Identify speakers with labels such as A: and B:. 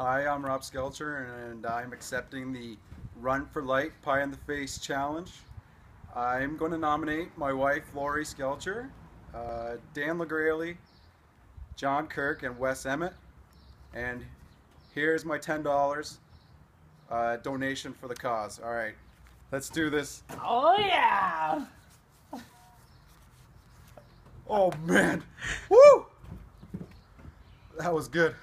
A: Hi, I'm Rob Skelcher, and I'm accepting the Run for Light Pie in the Face Challenge. I'm going to nominate my wife, Lori Skelcher, uh, Dan LeGraley, John Kirk, and Wes Emmett. And here's my $10 uh, donation for the cause. All right, let's do this.
B: Oh yeah!
A: Oh man, woo! That was good.